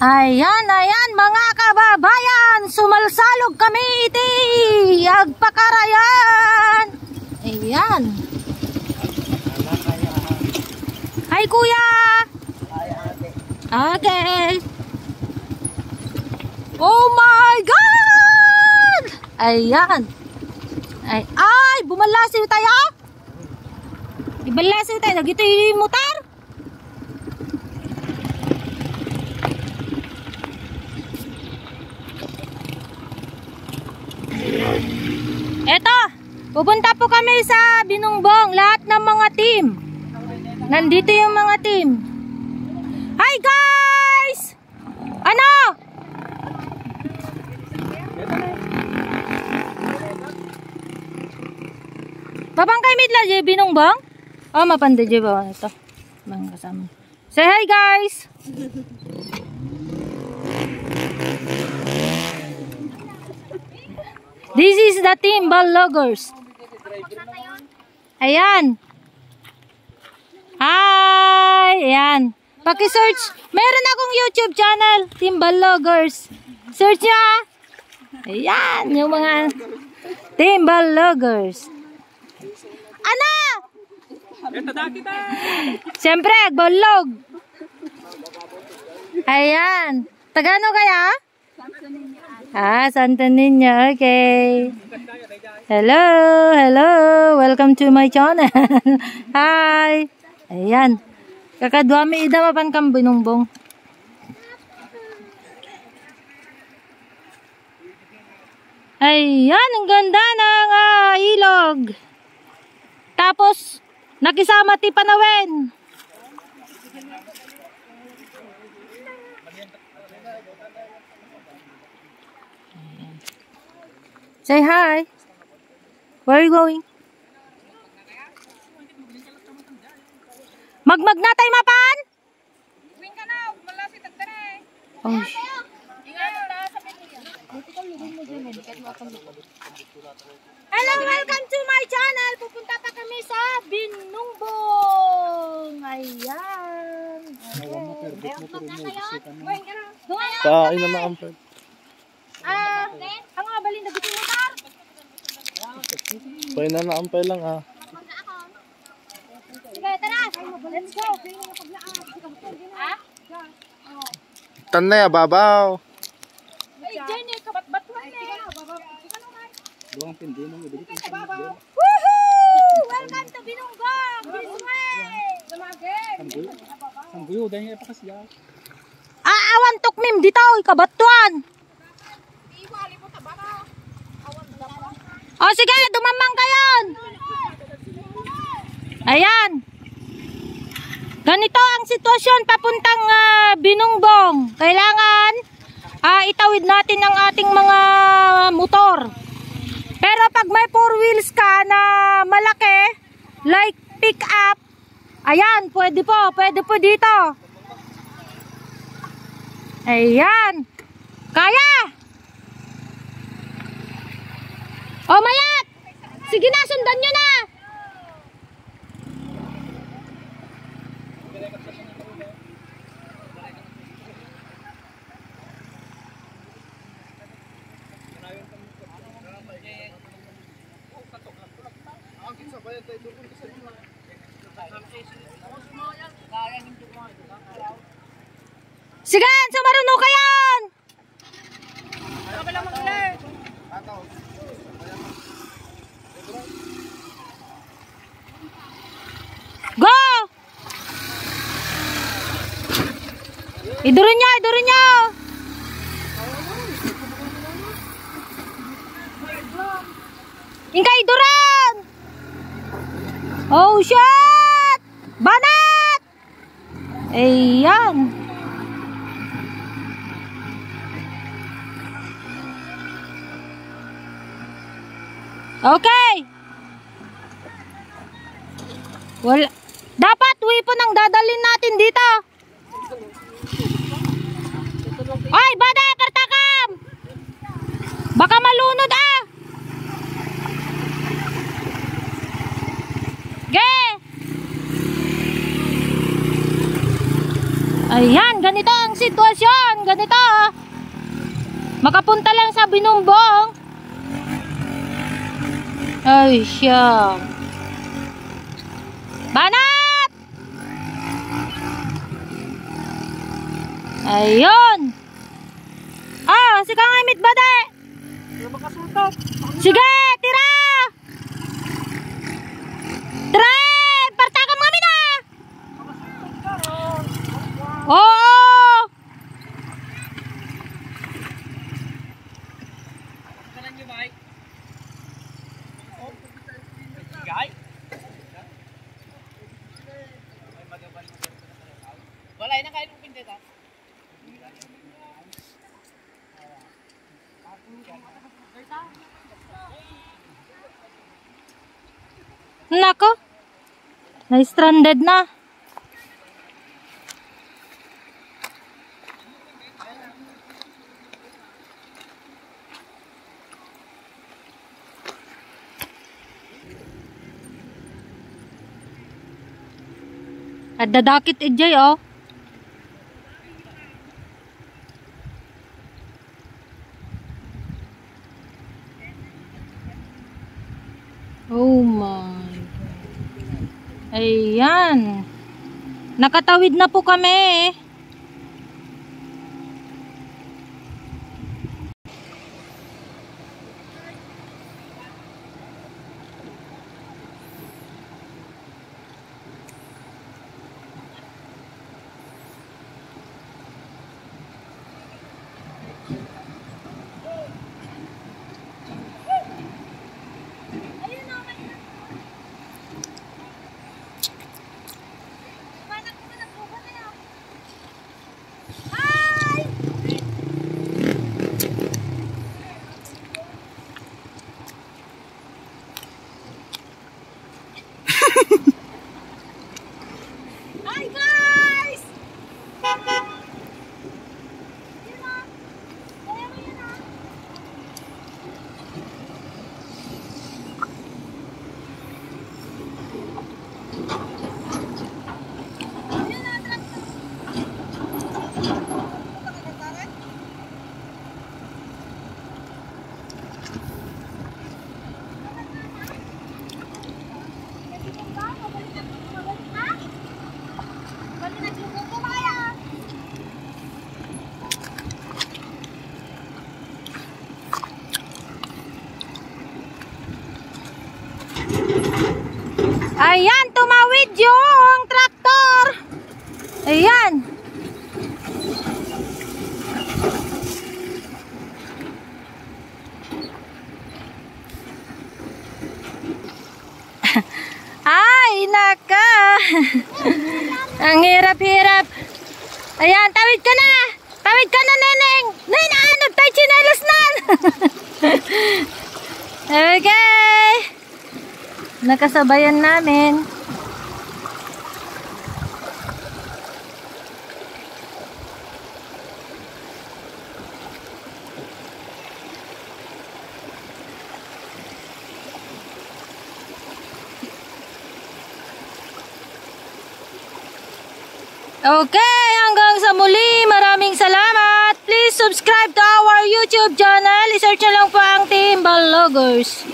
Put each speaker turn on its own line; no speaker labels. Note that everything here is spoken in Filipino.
Ayan, ayan mga kababayan, sumalsalog kami iti, agpakarayan. Ayan. Hi kuya. Okay. Oh my God! Ayan. Ay, ay, bumalasiw tayo. Ibalasiw tayo, nagito yung motor. Eto, pupunta po kami sa Binungbong, lahat ng mga team. Nandito yung mga team. Hi guys! Ano? Babangkay mitla je Binungbong? Oh, mapanda ba ito? Mga kasama. Say hi guys! This is the team Balloggers. Ayan. Hi! Ayan. Paki-search. Meron akong YouTube channel, Team Balloggers. Search niya. Ayan, yung mga Team Balloggers. Ana! Siyempre, agballog. Ayan. Tagano kaya? Ah, Santa Niña. Okay. Hello, hello. Welcome to my channel. Hi. Ayan. Kakadwami ida mapan kang binumbong. Ayan, ang ganda ng ah, ilog. Tapos, nakisama ti Panawen. Say hi. Where are you going? Magmag na tayo mapan? Oh, sh- Hello, welcome to my channel. Pupunta pa kami sa Binungbong. Ayan.
Sa ina na ampel.
Ah, ang mga balin na gusto
ina na ampel lang ah.
Sige, tara. Let's go. Ha?
Tan na ya babaw.
Ay, Jenny, kabat-batuan na.
Buang pindi nang ibig.
Woohoo! Welcome to Binunggong. This way.
Ang buyo dahil pa kasi ya.
Aawan tukmim dito, ikabatuan. O sige, dumamang kayo. Ayan. Ganito ang sitwasyon papuntang ah, Binungbong. Kailangan ah, itawid natin ang ating mga motor. Pero pag may four wheels ka na malaki, like pick up, ayan, pwede po, pwede po dito. Ayan. Kaya. O mayat. Sige na, sundan nyo na. Sige, sa marunong ka yan. Go! Idurin niya, idurin niya. Ingka iduran! Oh, shit! Banat! Ayan. Okay. Wala. Dapat weapon ang dadalhin natin Ayan, ganito ang sitwasyon. Ganito. Makapunta lang sa binumbong. Ay, siya. Banat! Ayun. Ah, si Kang Amit Bade. Sige, tira! Tira! Partakan mo kami na! Oo!
Wala na kayo ng pindet ha?
Nako. Na-stranded na. At dadakit ijay oh. Oh my God. Ayan. Nakatawid na po kami. Hi guys! Ayan, tumawid yung traktor. Ayan. Ay, naka. Ang hirap-hirap. Ayan, tawid ka na. Tawid ka na, neneng. Nena, ano tayo chinelas nan? okay. Nakasabayan namin. Okay, hanggang sa muli. Maraming salamat. Please subscribe to our YouTube channel. I-search nyo lang po ang Team Balogers.